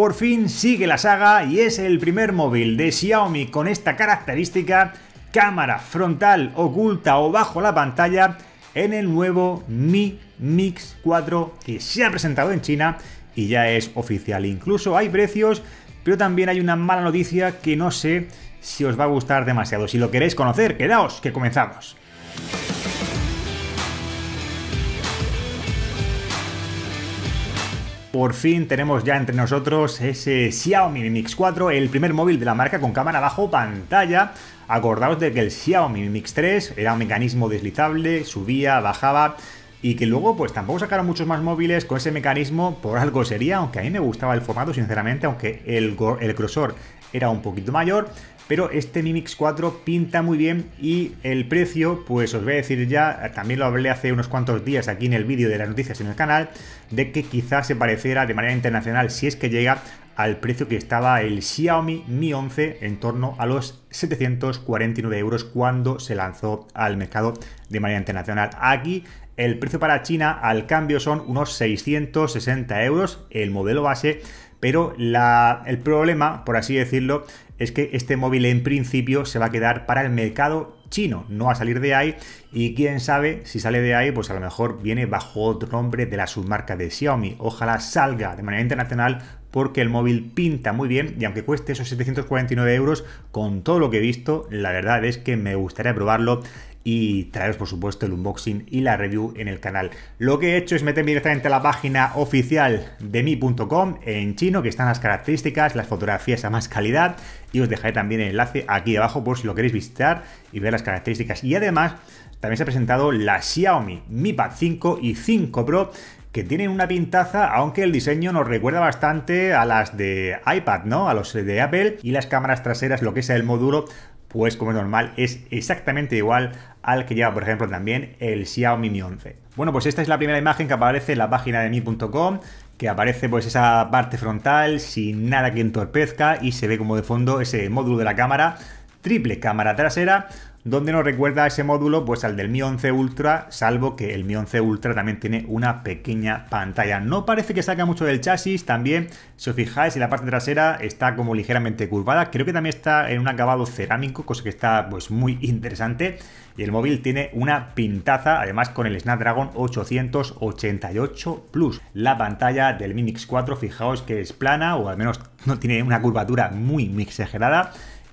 por fin sigue la saga y es el primer móvil de Xiaomi con esta característica, cámara frontal oculta o bajo la pantalla en el nuevo Mi Mix 4 que se ha presentado en China y ya es oficial. Incluso hay precios, pero también hay una mala noticia que no sé si os va a gustar demasiado. Si lo queréis conocer, quedaos, que comenzamos. Por fin tenemos ya entre nosotros ese Xiaomi Mi Mix 4, el primer móvil de la marca con cámara bajo pantalla. Acordaos de que el Xiaomi Mi Mix 3 era un mecanismo deslizable, subía, bajaba y que luego pues tampoco sacaron muchos más móviles con ese mecanismo, por algo sería, aunque a mí me gustaba el formato sinceramente, aunque el, el grosor era un poquito mayor, pero este Mi Mix 4 pinta muy bien y el precio, pues os voy a decir ya, también lo hablé hace unos cuantos días aquí en el vídeo de las noticias en el canal, de que quizás se pareciera de manera internacional, si es que llega al precio que estaba el Xiaomi Mi 11 en torno a los 749 euros cuando se lanzó al mercado de manera internacional. Aquí el precio para China al cambio son unos 660 euros, el modelo base, pero el problema, por así decirlo, es que este móvil en principio se va a quedar para el mercado chino, no va a salir de ahí y quién sabe si sale de ahí, pues a lo mejor viene bajo otro nombre de la submarca de Xiaomi. Ojalá salga de manera internacional porque el móvil pinta muy bien y aunque cueste esos 749 euros, con todo lo que he visto, la verdad es que me gustaría probarlo y traeros por supuesto el unboxing y la review en el canal. Lo que he hecho es meterme directamente a la página oficial de mi.com en chino, que están las características, las fotografías a más calidad y os dejaré también el enlace aquí abajo por si lo queréis visitar y ver las características. Y además también se ha presentado la Xiaomi Mi Pad 5 y 5 Pro que tienen una pintaza, aunque el diseño nos recuerda bastante a las de iPad, ¿no? A los de Apple y las cámaras traseras, lo que es el módulo, pues como es normal, es exactamente igual al que lleva, por ejemplo, también el Xiaomi Mi 11. Bueno, pues esta es la primera imagen que aparece en la página de mi.com, que aparece pues esa parte frontal sin nada que entorpezca y se ve como de fondo ese módulo de la cámara, triple cámara trasera, donde nos recuerda ese módulo pues al del Mi 11 Ultra, salvo que el Mi 11 Ultra también tiene una pequeña pantalla. No parece que saca mucho del chasis, también, si os fijáis, en la parte trasera está como ligeramente curvada, creo que también está en un acabado cerámico, cosa que está pues muy interesante. Y el móvil tiene una pintaza, además con el Snapdragon 888 Plus. La pantalla del Mi Mix 4, fijaos que es plana, o al menos no tiene una curvatura muy, muy exagerada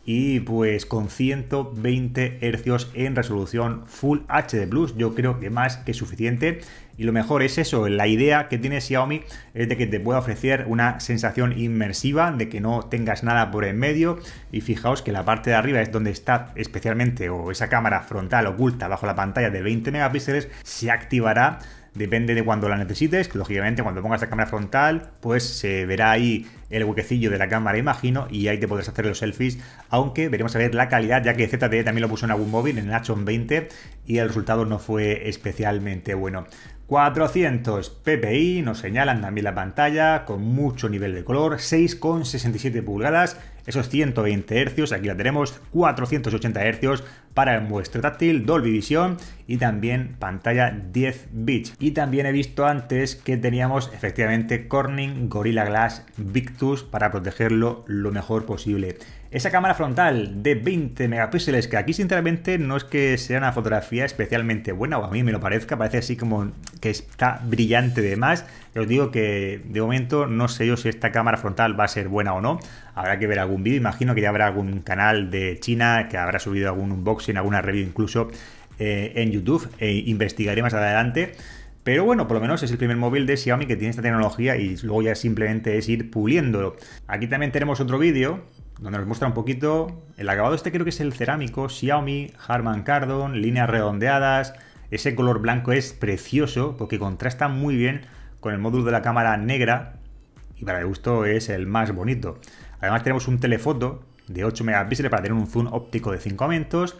y pues con 120 Hz en resolución Full HD Plus, yo creo que más que suficiente. Y lo mejor es eso, la idea que tiene Xiaomi es de que te pueda ofrecer una sensación inmersiva, de que no tengas nada por en medio. Y fijaos que la parte de arriba es donde está especialmente, o esa cámara frontal oculta bajo la pantalla de 20 megapíxeles, se activará depende de cuando la necesites, que lógicamente cuando pongas la cámara frontal, pues se verá ahí el huequecillo de la cámara, imagino, y ahí te podrás hacer los selfies, aunque veremos a ver la calidad, ya que ZTE también lo puso en algún móvil, en el Action 20, y el resultado no fue especialmente bueno. 400 ppi, nos señalan también la pantalla, con mucho nivel de color, 6,67 pulgadas, esos 120 Hz, aquí la tenemos, 480 Hz para el muestro táctil, Dolby Vision y también pantalla 10 bits. Y también he visto antes que teníamos efectivamente Corning Gorilla Glass Victus para protegerlo lo mejor posible. Esa cámara frontal de 20 megapíxeles, que aquí sinceramente no es que sea una fotografía especialmente buena, o a mí me lo parezca, parece así como que está brillante de más. Os digo que de momento no sé yo si esta cámara frontal va a ser buena o no. Habrá que ver algún vídeo, imagino que ya habrá algún canal de China que habrá subido algún unboxing, alguna review incluso eh, en YouTube e investigaré más adelante. Pero bueno, por lo menos es el primer móvil de Xiaomi que tiene esta tecnología y luego ya simplemente es ir puliéndolo. Aquí también tenemos otro vídeo donde nos muestra un poquito el acabado este creo que es el cerámico, Xiaomi, Harman Kardon, líneas redondeadas, ese color blanco es precioso porque contrasta muy bien con el módulo de la cámara negra y para mi gusto es el más bonito. Además tenemos un telefoto de 8 megapíxeles para tener un zoom óptico de 5 aumentos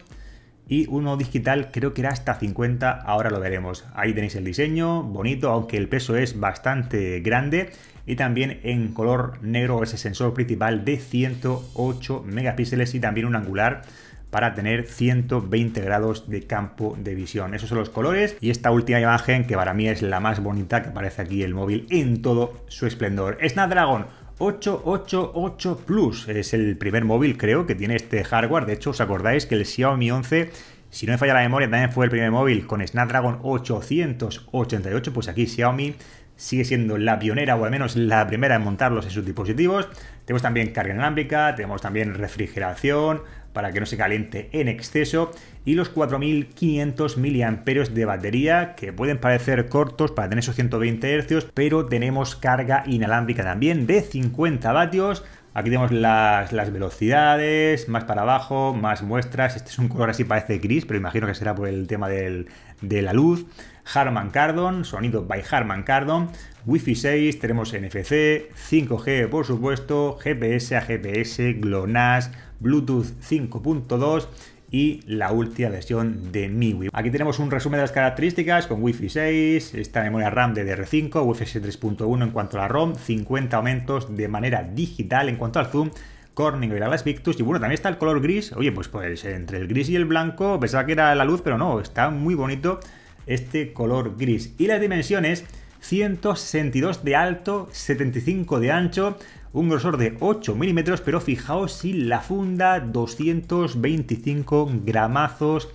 y uno digital creo que era hasta 50, ahora lo veremos. Ahí tenéis el diseño, bonito, aunque el peso es bastante grande y también en color negro ese sensor principal de 108 megapíxeles y también un angular para tener 120 grados de campo de visión. Esos son los colores y esta última imagen que para mí es la más bonita que aparece aquí el móvil en todo su esplendor. Snapdragon 888 Plus. Es el primer móvil, creo, que tiene este hardware. De hecho, os acordáis que el Xiaomi 11, si no me falla la memoria, también fue el primer móvil con Snapdragon 888. Pues aquí Xiaomi sigue siendo la pionera o al menos la primera en montarlos en sus dispositivos. Tenemos también carga inalámbrica, tenemos también refrigeración para que no se caliente en exceso y los 4500 mAh de batería que pueden parecer cortos para tener esos 120 Hz, pero tenemos carga inalámbrica también de 50 vatios. Aquí tenemos las, velocidades, más para abajo, más muestras. Este es un color así, parece gris, pero imagino que será por el tema de la luz. Harman Kardon, sonido by Harman Kardon, Wi-Fi 6, tenemos NFC, 5G por supuesto, GPS a GPS, GLONASS, Bluetooth 5.2 y la última versión de MIUI. Aquí tenemos un resumen de las características con Wi-Fi 6, esta memoria RAM DDR5, Wi-Fi 3.1 en cuanto a la ROM, 50 aumentos de manera digital en cuanto al zoom, Corning y la Glass Victus. Y bueno, también está el color gris. Oye, pues, pues entre el gris y el blanco pensaba que era la luz, pero no, está muy bonito este color gris. Y las dimensiones, 162 de alto, 75 de ancho, un grosor de 8 milímetros, pero fijaos si la funda 225 gramazos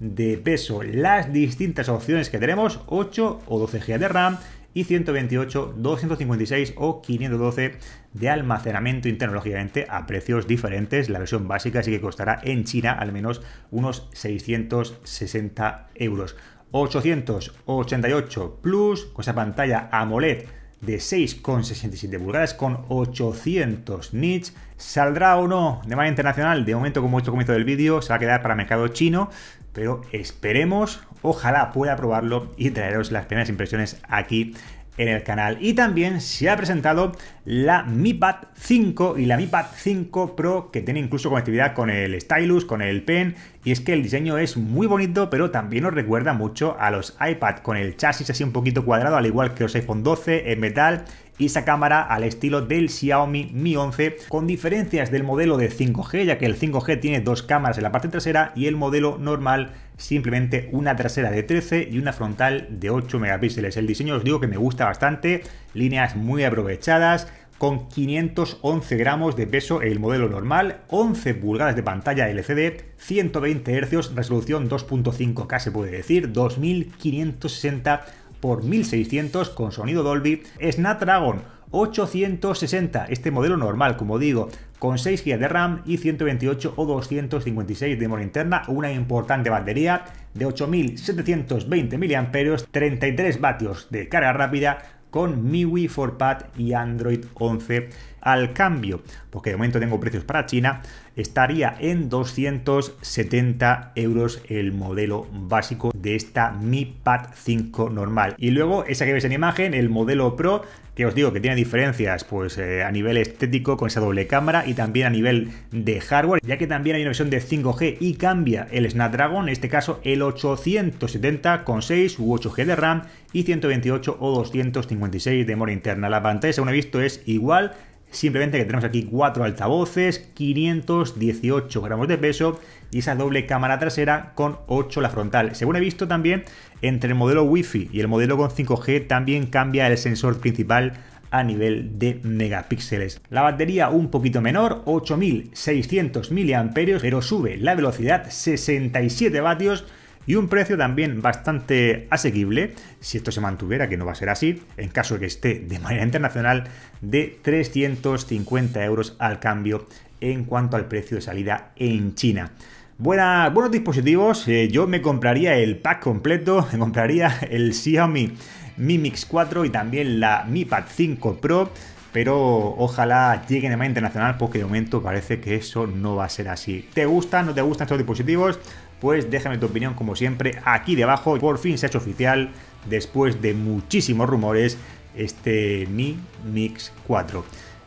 de peso. Las distintas opciones que tenemos, 8 o 12 GB de RAM y 128, 256 o 512 de almacenamiento interno, lógicamente a precios diferentes. La versión básica sí que costará en China al menos unos 660 euros. 888 Plus con esa pantalla AMOLED de 6,67 pulgadas con 800 nits. ¿Saldrá o no de manera internacional? De momento, como he hecho comienzo del vídeo, se va a quedar para mercado chino, pero esperemos, ojalá pueda probarlo y traeros las primeras impresiones aquí en el canal. Y también se ha presentado la Mi Pad 5 y la Mi Pad 5 Pro que tiene incluso conectividad con el Stylus, con el Pen y es que el diseño es muy bonito pero también nos recuerda mucho a los iPad con el chasis así un poquito cuadrado al igual que los iPhone 12 en metal y esa cámara al estilo del Xiaomi Mi 11 con diferencias del modelo de 5G ya que el 5G tiene dos cámaras en la parte trasera y el modelo normal simplemente una trasera de 13 y una frontal de 8 megapíxeles. El diseño os digo que me gusta bastante, líneas muy aprovechadas, con 511 gramos de peso el modelo normal, 11 pulgadas de pantalla LCD, 120 Hz, resolución 2.5K se puede decir, 2560 por 1600 con sonido Dolby, Snapdragon 860, este modelo normal, como digo, con 6 GB de RAM y 128 o 256 de memoria interna, una importante batería de 8720 mAh, 33 vatios de carga rápida con MIUI 4Pad y Android 11 al cambio, porque de momento tengo precios para China, estaría en 270 euros el modelo básico de esta Mi Pad 5 normal. Y luego, esa que veis en imagen, el modelo Pro, que os digo que tiene diferencias pues eh, a nivel estético con esa doble cámara y también a nivel de hardware, ya que también hay una versión de 5G y cambia el Snapdragon, en este caso el 870 con 6 u 8G de RAM y 128 o 256 de memoria interna. La pantalla, según he visto, es igual Simplemente que tenemos aquí cuatro altavoces, 518 gramos de peso y esa doble cámara trasera con 8 la frontal. Según he visto también, entre el modelo Wi-Fi y el modelo con 5G también cambia el sensor principal a nivel de megapíxeles. La batería un poquito menor, 8600 mAh, pero sube la velocidad 67 vatios y un precio también bastante asequible, si esto se mantuviera, que no va a ser así, en caso de que esté de manera internacional, de 350 euros al cambio en cuanto al precio de salida en China. Buena, buenos dispositivos, eh, yo me compraría el pack completo, me compraría el Xiaomi Mi Mix 4 y también la Mi Pad 5 Pro, pero ojalá lleguen de manera internacional porque de momento parece que eso no va a ser así. ¿Te gustan, no te gustan estos dispositivos? pues déjame tu opinión como siempre aquí debajo. Por fin se ha hecho oficial, después de muchísimos rumores, este Mi Mix 4.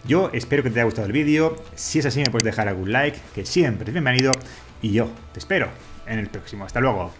Yo espero que te haya gustado el vídeo, si es así me puedes dejar algún like, que siempre es bienvenido, y yo te espero en el próximo. Hasta luego.